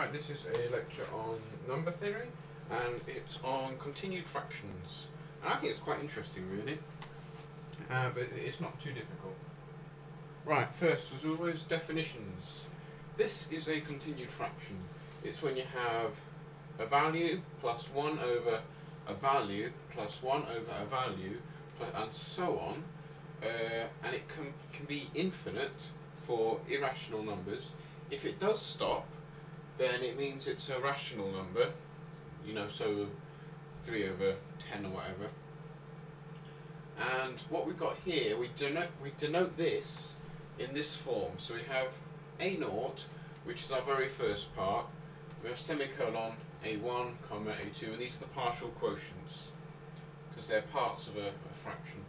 Right, this is a lecture on number theory and it's on continued fractions. And I think it's quite interesting really, uh, but it's not too difficult. Right, first as always definitions. This is a continued fraction. It's when you have a value plus 1 over a value plus 1 over a value and so on uh, and it can, can be infinite for irrational numbers. If it does stop then it means it's a rational number, you know, so 3 over 10 or whatever. And what we've got here, we denote, we denote this in this form. So we have a naught, which is our very first part. We have semicolon a1, comma a2, and these are the partial quotients because they're parts of a, a fraction.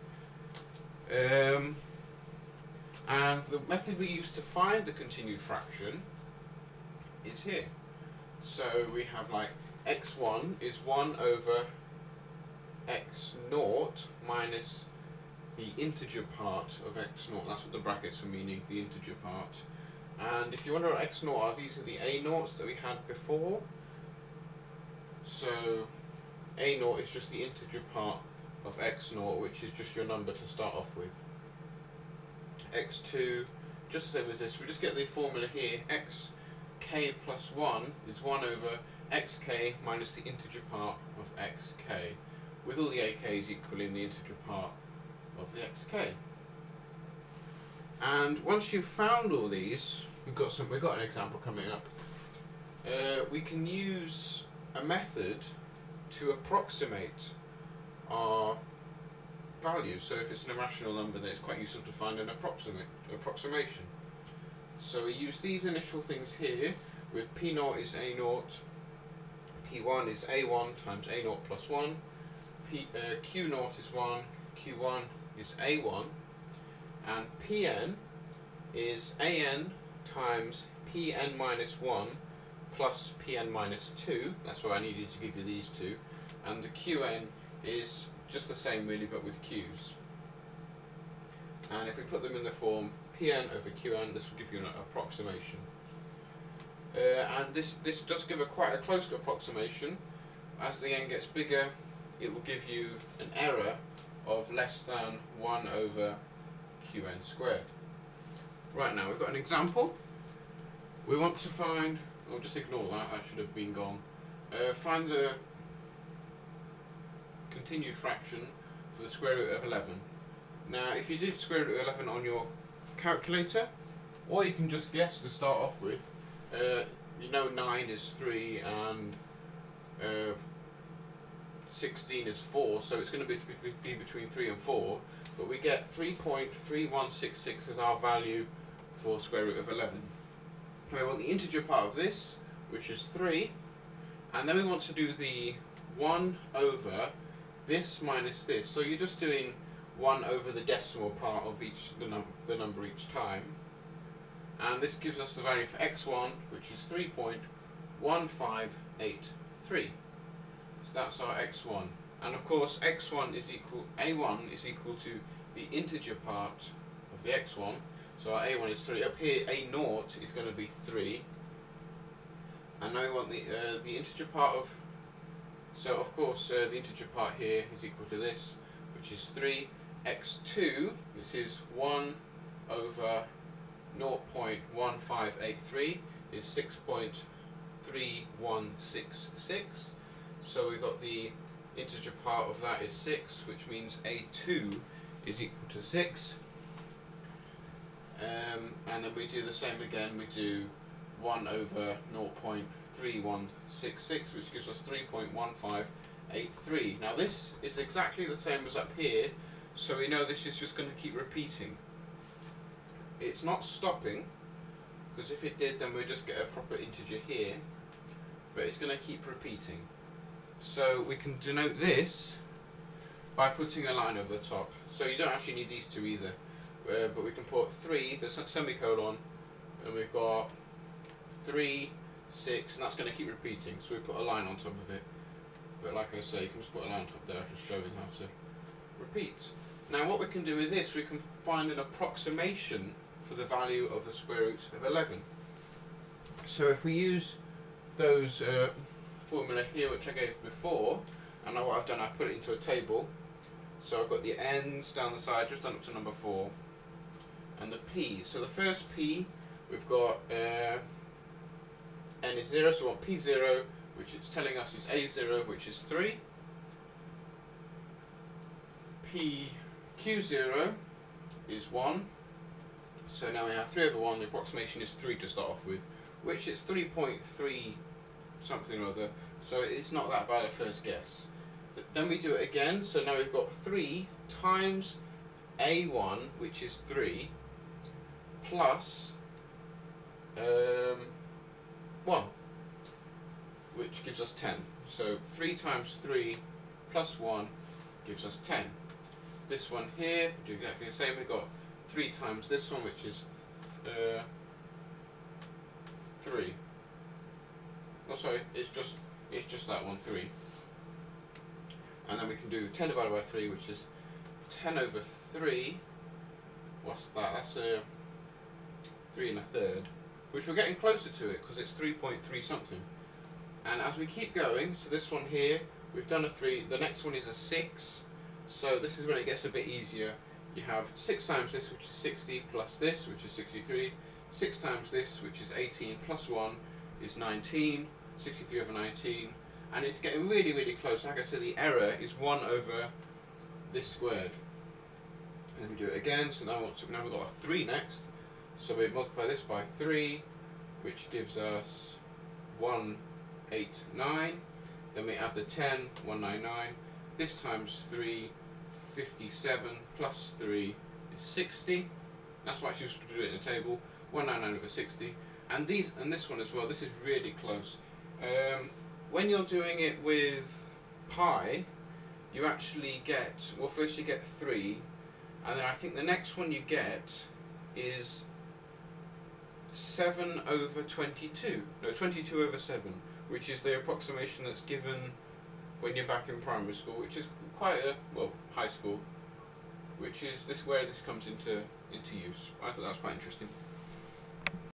Um, and the method we use to find the continued fraction is here. So we have like x1 is 1 over x naught minus the integer part of x naught. That's what the brackets are meaning, the integer part. And if you wonder what x naught are, these are the a naughts that we had before. So a naught is just the integer part of x naught, which is just your number to start off with. x2, just the same as this, we just get the formula here, x k plus 1 is 1 over xk minus the integer part of xk, with all the ak's equaling the integer part of the xk. And once you've found all these, we've got some. We've got an example coming up. Uh, we can use a method to approximate our value. So if it's an irrational number, then it's quite useful to find an approximate approximation. So we use these initial things here with P0 is A0, P1 is A1 times A0 plus 1, P, uh, Q0 is 1, Q1 is A1, and Pn is An times Pn minus 1 plus Pn minus 2, that's why I needed to give you these two, and the Qn is just the same really but with Q's. And if we put them in the form Pn over Qn, this will give you an approximation. Uh, and this, this does give a quite a close approximation. As the n gets bigger, it will give you an error of less than 1 over Qn squared. Right now, we've got an example. We want to find, or just ignore that, that should have been gone. Uh, find the continued fraction for the square root of 11. Now, if you did square root of 11 on your calculator, or you can just guess to start off with. Uh, you know 9 is 3 and uh, 16 is 4, so it's going to be, be between 3 and 4, but we get 3.3166 as our value for square root of 11. We want the integer part of this, which is 3, and then we want to do the 1 over this minus this. So you're just doing 1 over the decimal part of each the, num the number each time. And this gives us the value for x1, which is 3.1583. So that's our x1. And of course, x1 is equal, a1 is equal to the integer part of the x1. So our a1 is 3. Up here, a0 is going to be 3. And now we want the, uh, the integer part of, so of course uh, the integer part here is equal to this, which is 3 x2, this is 1 over 0.1583 is 6.3166. So we've got the integer part of that is 6, which means A2 is equal to 6. Um, and then we do the same again, we do 1 over 0.3166, which gives us 3.1583. Now this is exactly the same as up here, so we know this is just going to keep repeating. It's not stopping, because if it did then we'd just get a proper integer here, but it's going to keep repeating. So we can denote this by putting a line over the top. So you don't actually need these two either, uh, but we can put 3, the semicolon, and we've got 3, 6, and that's going to keep repeating, so we put a line on top of it. But like I say, you can just put a line on top there, just showing how to repeat. Now what we can do with this, we can find an approximation for the value of the square root of 11. So if we use those uh, formula here which I gave before, and now what I've done, I've put it into a table. So I've got the n's down the side, just done up to number 4, and the p's. So the first p, we've got uh, n is 0, so we want p0, which it's telling us is a0, which is 3. P q0 is 1. So now we have 3 over 1, the approximation is 3 to start off with, which is 3.3 something or other, so it's not that bad at first guess. But then we do it again, so now we've got 3 times a1, which is 3, plus um, 1, which gives us 10. So 3 times 3 plus 1 gives us 10. This one here, do exactly the same, we've got 3 times this one, which is uh, 3. Oh sorry, it's just it's just that one, 3. And then we can do 10 divided by 3, which is 10 over 3. What's that? That's a 3 and a third. Which we're getting closer to it, because it's 3.3 something. And as we keep going, so this one here, we've done a 3, the next one is a 6. So this is when it gets a bit easier. You have 6 times this, which is 60, plus this, which is 63. 6 times this, which is 18, plus 1 is 19. 63 over 19. And it's getting really, really close. Like I said, the error is 1 over this squared. And then we do it again. So now, now we've got a 3 next. So we multiply this by 3, which gives us 189. Then we add the 10, 199. This times 3, 57 plus 3 is 60. That's why it's useful to do it in a table. 199 over 60. And these and this one as well, this is really close. Um, when you're doing it with pi, you actually get, well first you get 3, and then I think the next one you get is 7 over 22. No, 22 over 7, which is the approximation that's given when you're back in primary school, which is quite a, well, high school, which is this where this comes into, into use. I thought that was quite interesting.